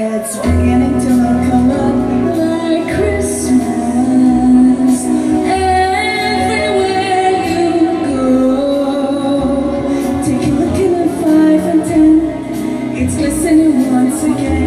It's beginning to look a lot like Christmas. Everywhere you go Take a look in the 5 and 10 It's glistening once again.